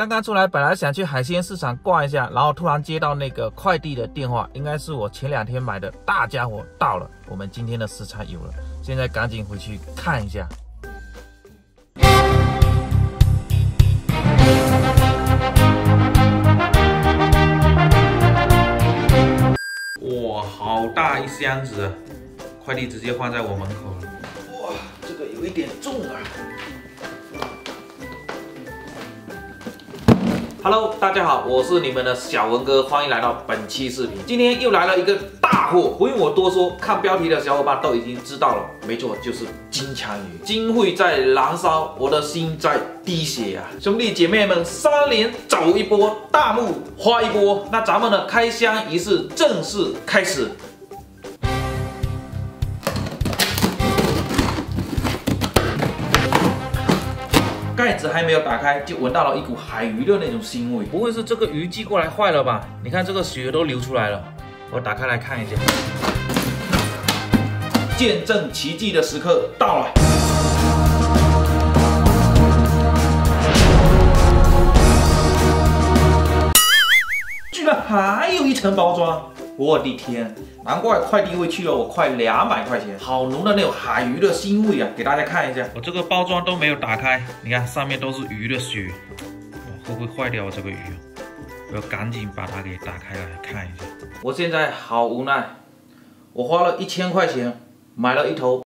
刚刚出来，本来想去海鲜市场逛一下，然后突然接到那个快递的电话，应该是我前两天买的大家伙到了，我们今天的食材有了，现在赶紧回去看一下。哇，好大一箱子啊！快递直接放在我门口了。哇，这个有一点重啊。Hello，大家好，我是你们的小文哥，欢迎来到本期视频。今天又来了一个大货，不用我多说，看标题的小伙伴都已经知道了。没错，就是金枪鱼，金会在燃烧，我的心在滴血啊！兄弟姐妹们，三连走一波，大幕花一波，那咱们的开箱仪式正式开始。盖子还没有打开，就闻到了一股海鱼的那种腥味。不会是这个鱼寄过来坏了吧？你看这个血都流出来了。我打开来看一下，见证奇迹的时刻到了。居然还有一层包装！我的天，难怪快递会去了我快两百块钱，好浓的那种海鱼的腥味啊！给大家看一下，我这个包装都没有打开，你看上面都是鱼的血，会不会坏掉这个鱼？我要赶紧把它给打开来看一下。我现在好无奈，我花了一千块钱买了一头